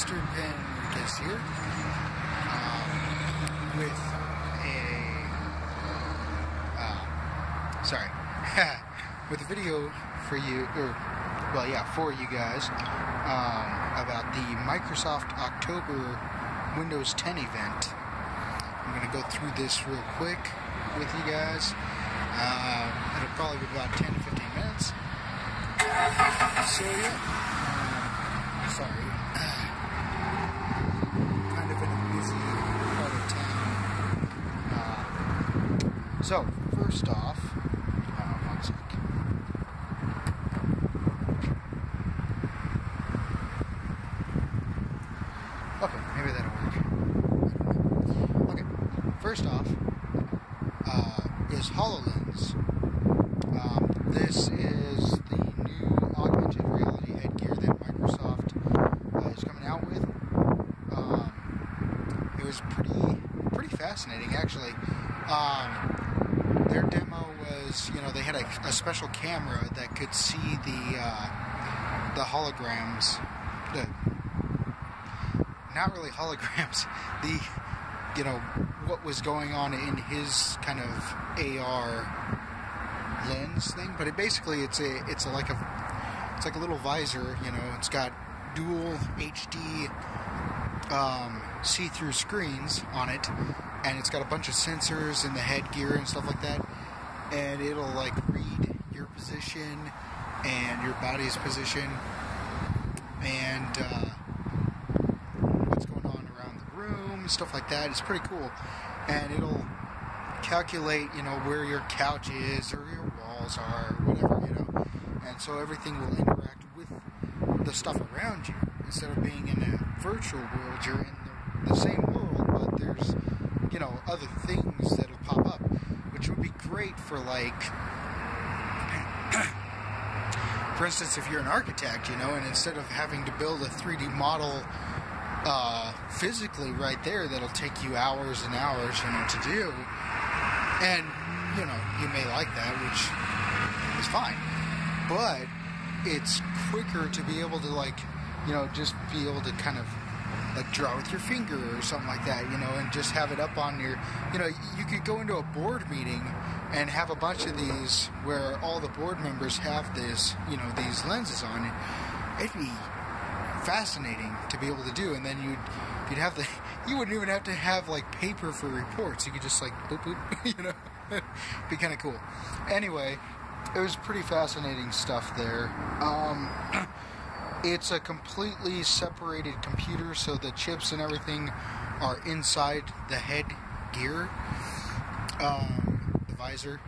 Mr. Enriquez here um, with a uh, sorry with a video for you or well yeah for you guys um, about the Microsoft October Windows 10 event. I'm gonna go through this real quick with you guys. Um, it'll probably be about 10 to 15 minutes. So yeah, um, sorry. kind of in a busy part of town. Uh, so first off, uh, one sec. Okay, maybe that'll work. Okay, first off, uh, is HoloLens. Um, this is the new augmented reality headgear that Microsoft uh, is coming out with. Um, it was pretty pretty fascinating, actually. Um, was, you know, they had a, a special camera that could see the uh, the holograms, the not really holograms, the you know what was going on in his kind of AR lens thing, but it basically it's a it's a, like a it's like a little visor, you know, it's got dual HD um, see-through screens on it, and it's got a bunch of sensors in the headgear and stuff like that, and it'll like read your position and your body's position and uh, what's going on around the room, stuff like that. It's pretty cool, and it'll calculate, you know, where your couch is or your walls are, or whatever, you know, and so everything will interact with the stuff around you instead of being in a virtual world. You're in the, the same world, but there's, you know, other things that'll pop up, would be great for like for instance, if you're an architect, you know, and instead of having to build a 3D model uh, physically right there, that'll take you hours and hours, you know, to do, and you know, you may like that, which is fine, but it's quicker to be able to like, you know, just be able to kind of like draw with your finger or something like that, you know, and just have it up on your, you know, you could go into a board meeting and have a bunch of these where all the board members have this, you know, these lenses on it. It'd be fascinating to be able to do, and then you'd you'd have the you wouldn't even have to have like paper for reports. You could just like boop boop, you know, be kind of cool. Anyway, it was pretty fascinating stuff there. Um, it's a completely separated computer, so the chips and everything are inside the head gear. Um, visor,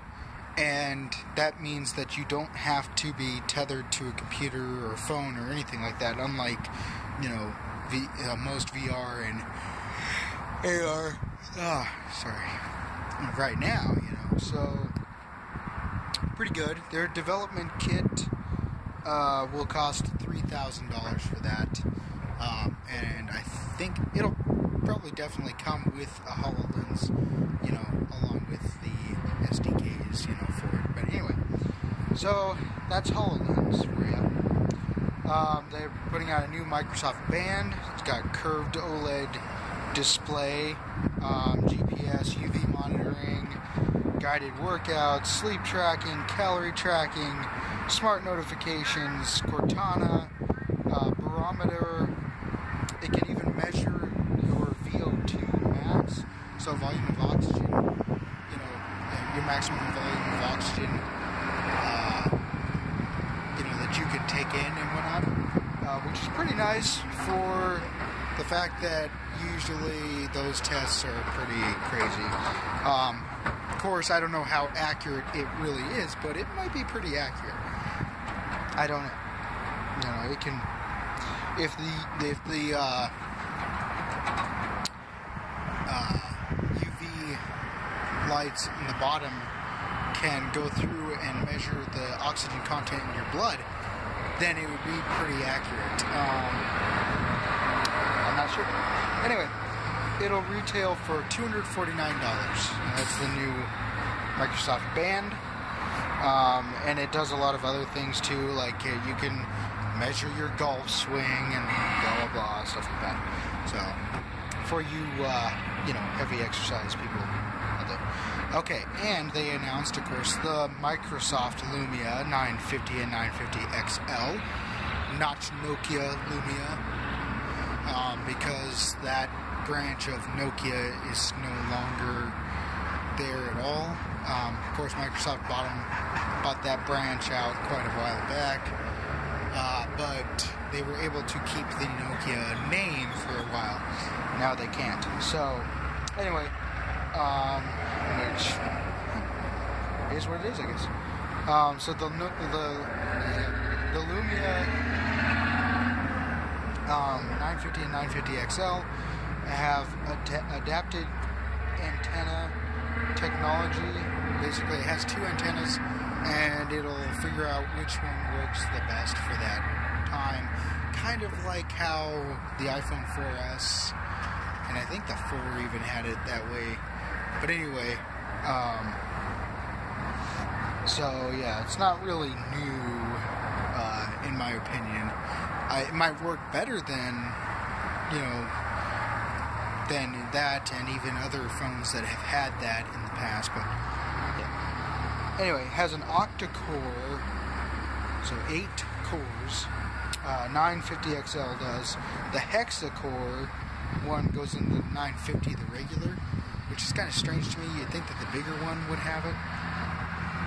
and that means that you don't have to be tethered to a computer or a phone or anything like that. Unlike, you know, v, uh, most VR and AR. Ah, sorry. Right now, you know, so pretty good. Their development kit uh, will cost thousand dollars for that, um, and I think it'll probably definitely come with a Hololens, you know, along with the SDKs, you know, for it. But anyway, so that's HoloLens for you. Um, they're putting out a new Microsoft Band. It's got curved OLED display, um, GPS, UV guided workouts, sleep tracking, calorie tracking, smart notifications, Cortana, uh, barometer. It can even measure your VO2 max, so volume of oxygen. You know, your maximum volume of oxygen. Uh, you know that you could take in and whatnot, uh, which is pretty nice for the fact that usually those tests are pretty crazy. Um, course, I don't know how accurate it really is, but it might be pretty accurate. I don't know. You know, it can. If the if the uh, uh, UV lights in the bottom can go through and measure the oxygen content in your blood, then it would be pretty accurate. Um, I'm not sure. Anyway, it'll retail for $249. That's the new Microsoft Band. Um, and it does a lot of other things too, like uh, you can measure your golf swing and blah blah blah stuff like that. So for you, uh, you know, heavy exercise people. Okay, and they announced, of course, the Microsoft Lumia 950 and 950 XL, not Nokia Lumia, um, because that branch of Nokia is no longer there at all. Um, of course, Microsoft bought, them, bought that branch out quite a while back, uh, but they were able to keep the Nokia name for a while. Now they can't. So, anyway, um, which is what it is, I guess. Um, so the the the Lumia um, 950 and 950 XL have ad- adapted antenna technology. Basically, it has two antennas, and it'll figure out which one works the best for that time. Kind of like how the iPhone 4S and I think the 4 even had it that way. But anyway, um, so yeah, it's not really new, uh, in my opinion. I, it might work better than, you know, than that and even other phones that have had that in the past. But yeah. Anyway, it has an octa-core, so eight cores. Uh, 950XL does. The hexa-core one goes into 950, the regular, which is kind of strange to me. You'd think that the bigger one would have it.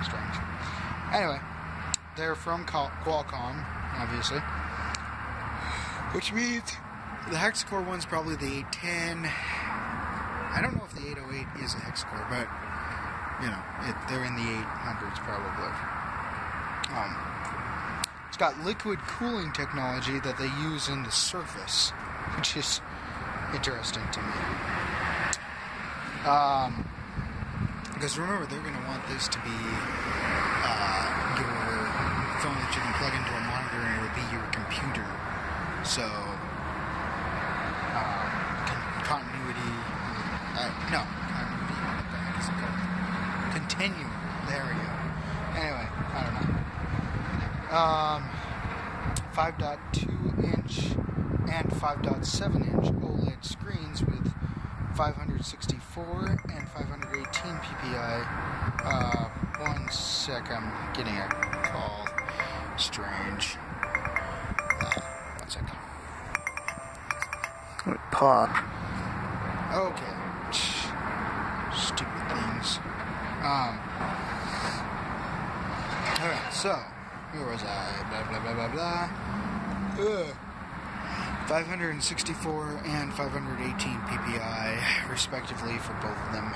Strange. Anyway, they're from Qualcomm, obviously, which means the hexa-core one's probably the 810. I don't know if the 808 is a hexa-core, but you know, it, they're in the 800s probably. Um, it's got liquid cooling technology that they use in the Surface, which is interesting to me. Um, because remember, they're going to want this to be uh, your phone that you can plug into a monitor and it'll be your computer. So, uh, con- continuity. Uh, no, continuity. What the heck is it called? Continuum. There we go. Anyway, I don't know. Um, 5.2 inch and 5.7 inch OLED screens with 564 and 518 ppi. Uh, one sec, I'm getting a call. Strange. Uh, one sec. Pause. Okay. Stupid things. Um. Alright, so, where was I? Blah, blah, blah, blah, blah. Ugh. 564 and 518 ppi, respectively, for both of them.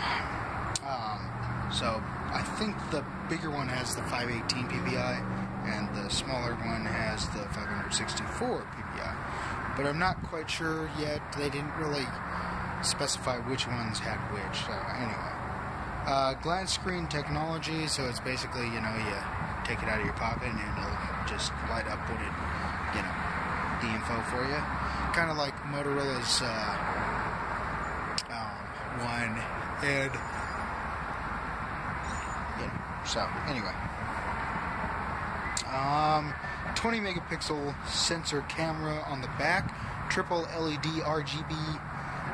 Um, so I think the bigger one has the 518 ppi, and the smaller one has the 564 ppi. But I'm not quite sure yet. They didn't really specify which ones had which. So anyway, uh, glance screen technology. So it's basically you know you take it out of your pocket and it'll just light up what it you know the info for you. Kind of like Motorola's uh, um, one, and yeah. So anyway, um, 20 megapixel sensor camera on the back, triple LED RGB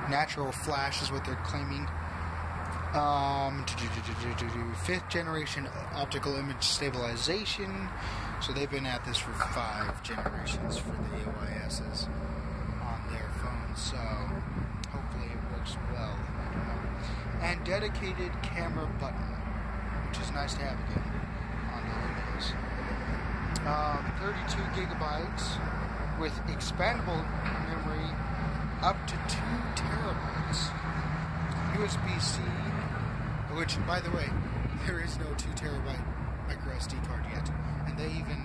natural flash is what they're claiming. Um, fifth generation optical image stabilization. So they've been at this for five generations for the OISs on their phones. So hopefully it works well. And dedicated camera button, which is nice to have again on the Lumias. Um, 32 gigabytes with expandable memory up to two terabytes. USB-C, which, by the way, there is no two terabyte micro SD card yet, and they even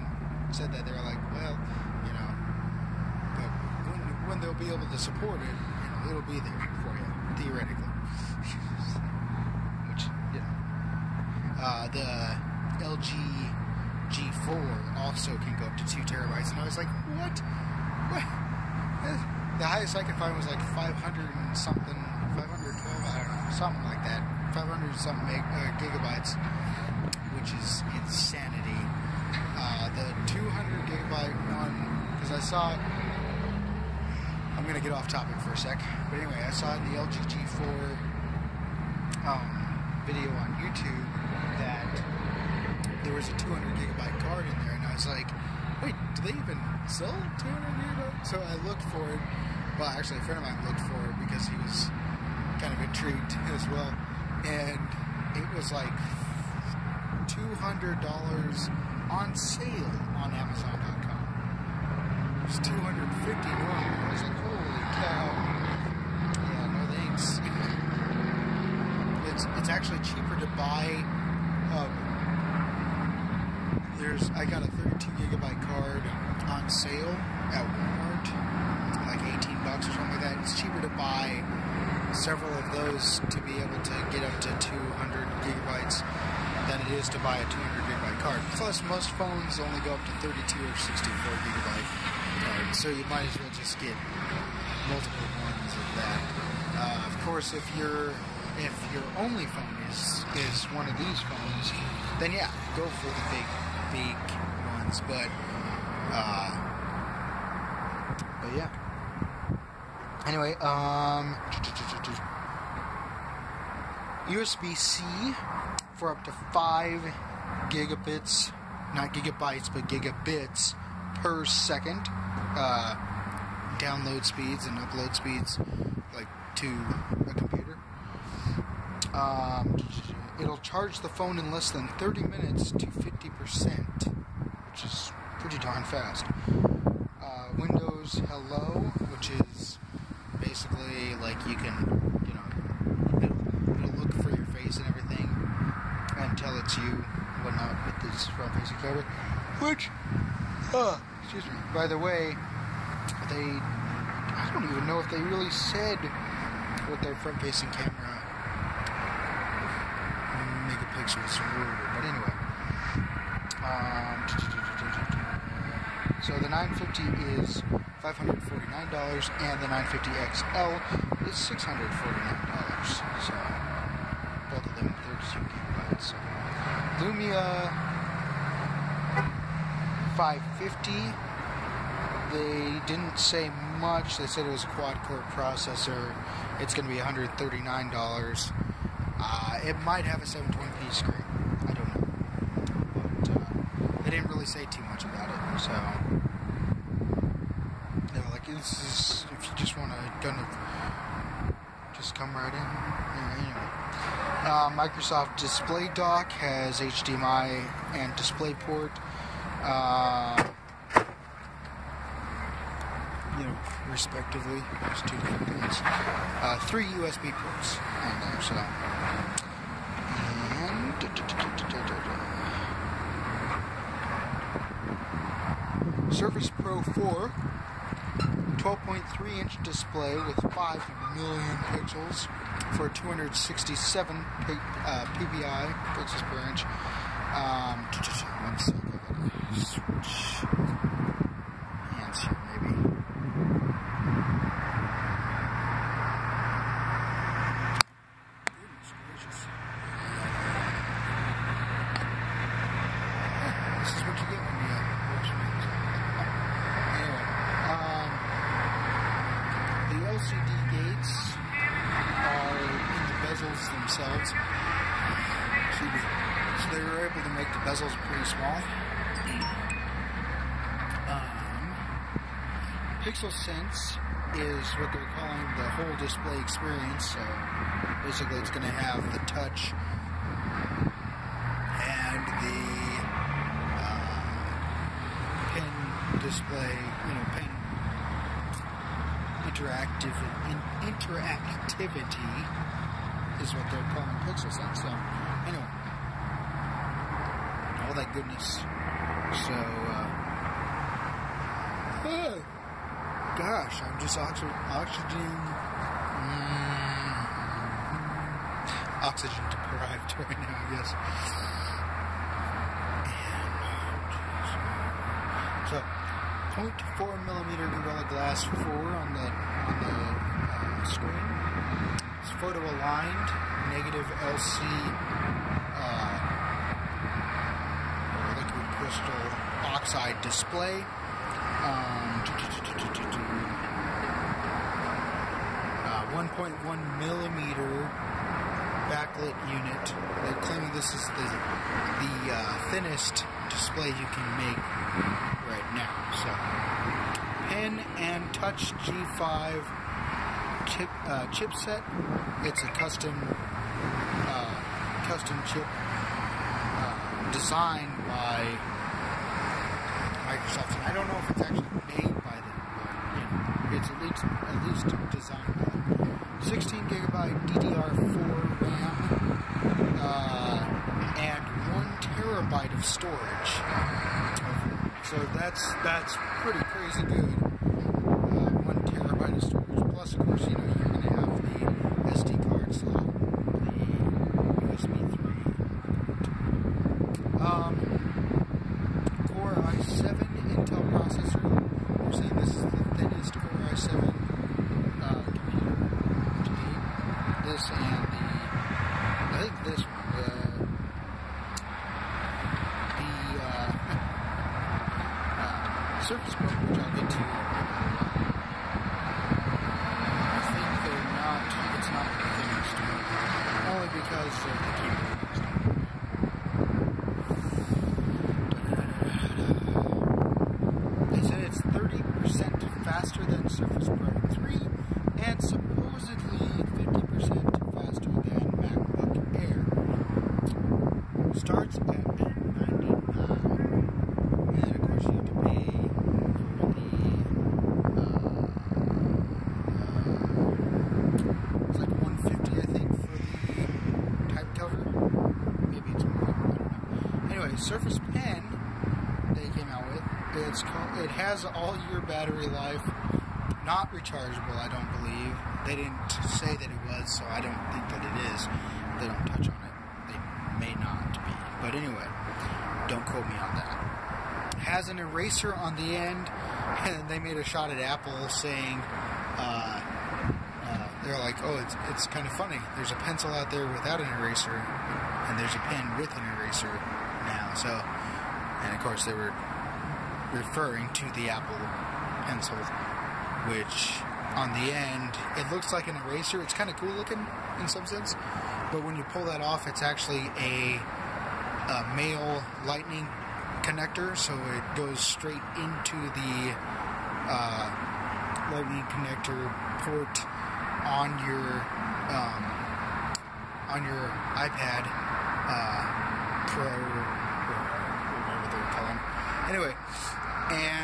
said that they're like, well, you know, but when, when they'll be able to support it, you know, it'll be there for you theoretically. which, you know, uh, the LG G4 also can go up to two terabytes, and I was like, what? What? The highest I could find was like 500 and something 512, I don't know, something like that. 500 something meg, uh, gigabytes. which is insanity. Uh, the 200 gigabyte one, because I saw it. I'm gonna get off topic for a sec, but anyway, I saw in the LG G4 um, video on YouTube that there was a 200 gigabyte card in there, and I was like, wait, do they even sell 200 gigabyte? So I looked for it. Well, actually, a friend of mine looked for it because he was kind of intrigued as well, and it was like $200 on sale on Amazon.com. It was 250 normal. I was like, holy cow. Yeah, no thanks. It's, it's actually cheaper to buy. Um, there's I got a 32 gigabyte card on sale at Walmart, like 18 bucks or something like that. It's cheaper to buy several of those to be able to get up to 200 gigabytes than it is to buy a 200 gigabyte card. Plus, most phones only go up to 32 or 64 gigabyte cards, so you might as well just get multiple ones of that. Uh, of course, if your if your only phone is is one of these phones, then yeah, go for the big big ones. But uh, but yeah. Anyway, um, USB C for up to five gigabits, not gigabytes, but gigabits per second. Uh, download speeds and upload speeds, like to a computer. Um, it'll charge the phone in less than 30 minutes to 50%, which is pretty darn fast. Uh, Windows Hello, which is basically like you can, you know, it'll, it'll look for your face and everything and tell it's you, whatnot, front facing camera. Which, uh, excuse me, by the way, they, I don't even know if they really said what their front facing camera megapixels were, but anyway. Um, so the 950 is $549 and the 950 XL is $649. So both of them 32 gigabytes. Lumia 550 they didn't say much. They said it was a quad core processor. It's going to be $139. Uh, it might have a 720p screen. I don't know. But uh, they didn't really say too much about it. So, know, like, this is, if you just want to kind of just come right in. Yeah, anyway. Uh, Microsoft Display Dock has HDMI and DisplayPort. Uh, you know, respectively. There's two different things. Uh, three USB ports on there, so. And. Surface Pro 4, 12.3 inch display with 5 million pixels for 267 p- uh, PPI pixels per inch. Um, one second. Switch hands here, maybe. Goodness gracious. This is what you get when you uh, watch movies. Anyway, um, the LCD gates are in the bezels themselves. Excuse me. So they were able to make the bezels pretty small. Um, Pixel Sense is what they're calling the whole display experience. So basically, it's going to have the touch and the uh, pen display, you know, pen interactive in, interactivity is what they're calling Pixel Sense. So anyway, all that goodness. So. Uh, oh, gosh, I'm just oxy- oxygen. Mm, oxygen deprived right now, I guess. So, 0.4 millimeter Gorilla Glass 4 on the on the uh, screen. It's photo aligned, negative LC uh, crystal oxide display. Um, uh, 1.1 millimeter backlit unit. They're claiming this is the the uh, thinnest display you can make right now. So, pen and touch G5 chip uh, chipset. It's a custom uh, custom chip uh, designed by Microsoft. I don't know if it's actually made by them, but you know, it's at least at least designed. 16 gigabyte DDR4 RAM uh, and one terabyte of storage. So that's that's pretty crazy good. Uh, one terabyte of storage. Plus, of course, you know you're going to have the SD card slot, the USB 3. Um, Core i7 Intel processor. They're saying this is the thinnest Core i7 uh, computer to date. This and the, I think this one, the, the uh, uh, Surface Pro, which I'll get to. I think they're not, it's not the thinnest one. Only because of the keyboard. They said it's 30% faster than Surface Pro 3 and supposedly 50% faster than MacBook Air. Starts at 99 And of course, you have to pay for the. Uh, like 150 I think, for the type cover. Maybe it's more. Anyway, Surface Pen they came out with. It's called, it has all your battery rechargeable. I don't believe they didn't say that it was, so I don't think that it is. They don't touch on it. They may not be, but anyway, don't quote me on that. Has an eraser on the end, and they made a shot at Apple saying. Uh, uh, they're like, oh, it's, it's kind of funny. There's a pencil out there without an eraser, and there's a pen with an eraser now. So, and of course, they were referring to the Apple Pencil, which on the end it looks like an eraser. It's kind of cool looking in some sense, but when you pull that off, it's actually a, a male lightning connector, so it goes straight into the uh, lightning connector port on your um, on your iPad uh, Pro or whatever they're calling. Anyway, and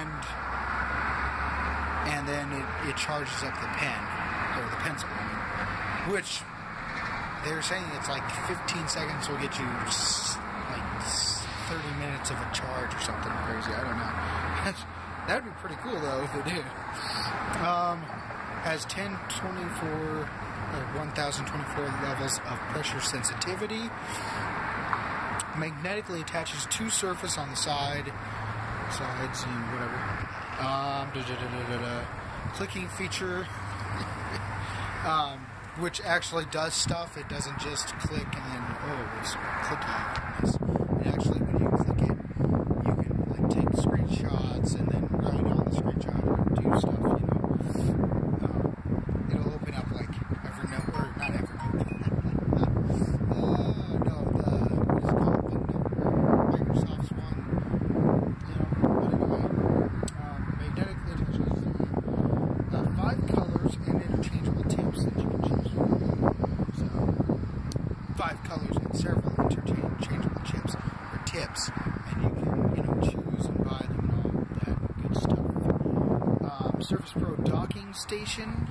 and then it, it charges up the pen or the pencil, which they're saying it's like 15 seconds will get you like 30 minutes of a charge or something crazy. I don't know. That'd be pretty cool though if it did. Um, has 1024 or 1024 levels of pressure sensitivity. Magnetically attaches to surface on the side, sides and whatever. Um. Clicking feature, um, which actually does stuff. It doesn't just click and then oh, it's clicky. Yes. It actually, when you click it, you can like take screenshots and then write on the screenshot or do stuff. You know, um, it'll open up like Evernote or not Evernote. uh, no, the what is it called? The Microsoft's one. You know, but anyway, um, magnetically attaches the uh, five colors and interchangeable tips that you can choose from. So, five colors and several interchangeable chips or tips, and you can you know choose and buy them and all that good stuff. Um, Surface Pro docking station.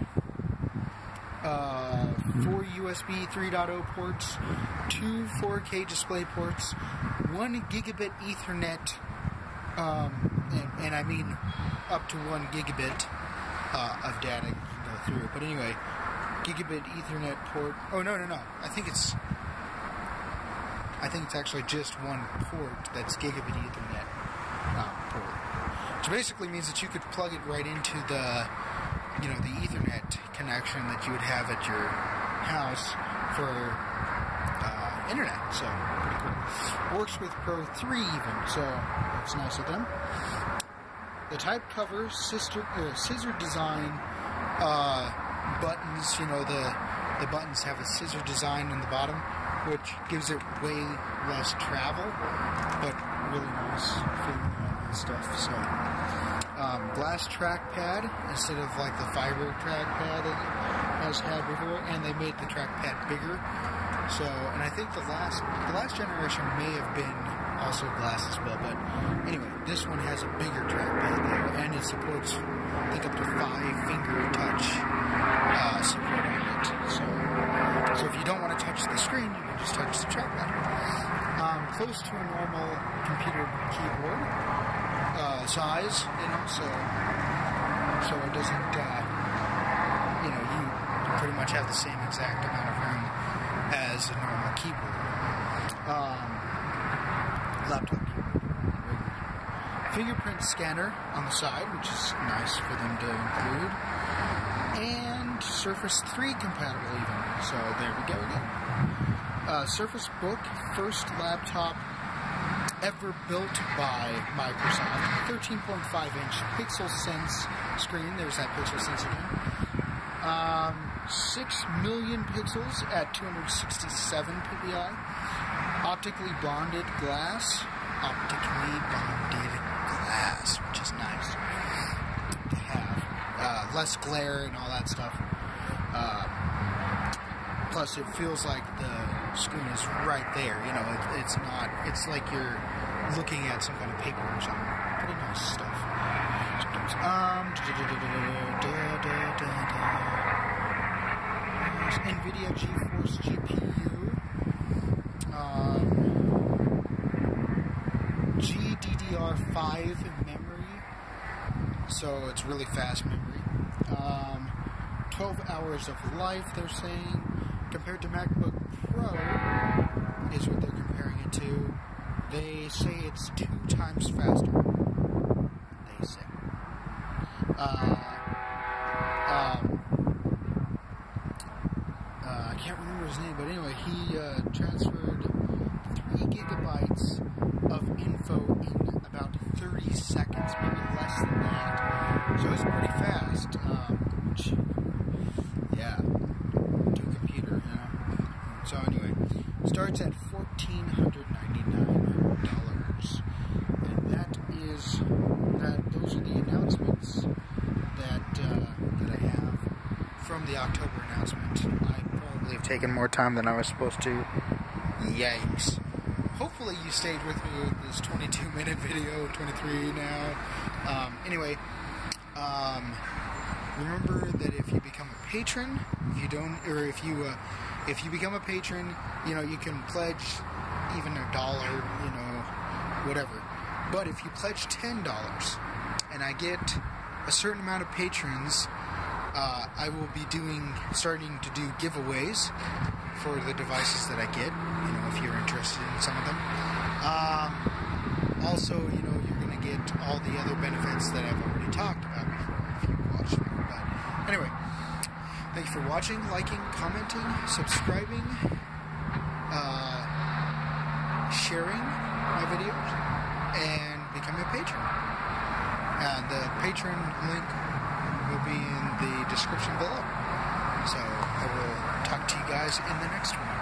Uh, four USB 3.0 ports, two 4K display ports, one gigabit Ethernet, um, and, and I mean up to one gigabit uh, of data you can go through. But anyway, gigabit Ethernet port. Oh no no no! I think it's I think it's actually just one port that's gigabit Ethernet uh, port. Which basically means that you could plug it right into the you know the Ethernet connection that you would have at your house for uh, internet. So pretty cool. Works with Pro 3 even, so it's nice of them. The type cover, sister, uh, scissor design uh, buttons. You know the the buttons have a scissor design in the bottom, which gives it way less travel, but really nice feeling and stuff. So um, glass trackpad instead of like the fiber trackpad has had before, and they made the trackpad bigger. So, and I think the last the last generation may have been also glass as well, but anyway, this one has a bigger trackpad there, and it supports I think up to five finger touch uh, support on it. So, so if you don't want to touch the screen, you can just touch the trackpad. Um, close to a normal computer keyboard uh, size, you know, so so it doesn't, uh, pretty much have the same exact amount of room as a normal keyboard. Um, laptop keyboard. Fingerprint scanner on the side, which is nice for them to include. And Surface 3 compatible even. So there we go again. Uh, Surface Book, first laptop ever built by Microsoft. 13.5 inch Pixel Sense screen. There's that Pixel Sense again. Um, 6 million pixels at 267 ppi. Optically bonded glass. Optically bonded glass, which is nice to have. Uh, less glare and all that stuff. Uh, plus, it feels like the screen is right there. You know, it, it's not. It's like you're looking at some kind of paper or something. Pretty nice stuff. Um, NVIDIA GeForce GPU. Um, GDDR5 memory, so it's really fast memory. Um, 12 hours of life, they're saying, compared to MacBook Pro, is what they're comparing it to. They say it's two times faster. They say. Uh, um, uh, I can't remember his name, but anyway, he uh, transferred three gigabytes of info in about 30 seconds, maybe less than that. So it's pretty fast. Um, which, yeah, to a computer, you know. So anyway, starts at fourteen hundred ninety-nine dollars, and that is that. Those are the announcements that uh, that I have from the October announcement. I probably have taken more time than I was supposed to. Yikes. Hopefully you stayed with me this 22 minute video, 23 now. Um, anyway, um, remember that if you become a patron, if you don't, or if you, uh, if you become a patron, you know, you can pledge even a dollar, you know, whatever. But if you pledge $10 and I get a certain amount of patrons, uh, I will be doing, starting to do giveaways for the devices that I get, you know, if you're interested in some of them. Um, also, you know, you're going to get all the other benefits that I've already talked about before if you watch me. But anyway, thank you for watching, liking, commenting, subscribing, uh, sharing my videos, and becoming a patron. And the patron link will be in the description below. So I will talk to you guys in the next one.